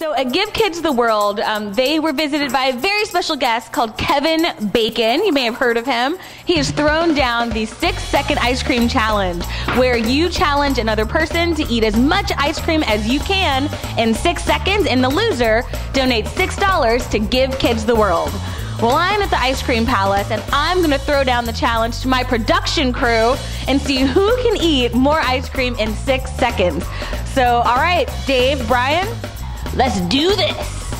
So at Give Kids the World, um, they were visited by a very special guest called Kevin Bacon. You may have heard of him. He has thrown down the six second ice cream challenge, where you challenge another person to eat as much ice cream as you can in six seconds, and the loser donates $6 to Give Kids the World. Well, I'm at the Ice Cream Palace, and I'm going to throw down the challenge to my production crew and see who can eat more ice cream in six seconds. So, all right, Dave, Brian, Let's do this.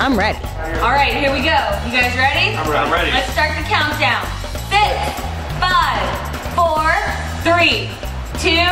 I'm ready. All right, here we go. You guys ready? I'm ready. I'm ready. Let's start the countdown. Six, five, four, three, two,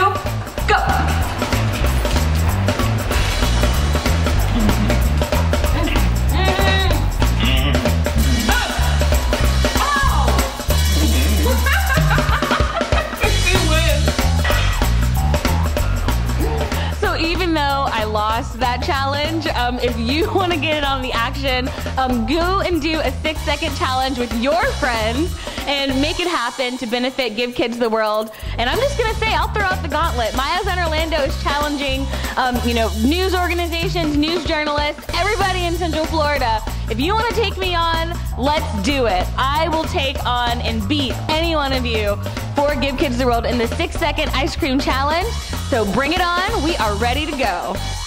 that challenge, um, if you want to get in on the action, um, go and do a six second challenge with your friends and make it happen to benefit Give Kids the World. And I'm just going to say, I'll throw out the gauntlet. My iZonOrlando is challenging, um, you know, news organizations, news journalists, everybody in Central Florida. If you want to take me on, let's do it. I will take on and beat any one of you for Give Kids the World in the six second ice cream challenge. So bring it on. We are ready to go.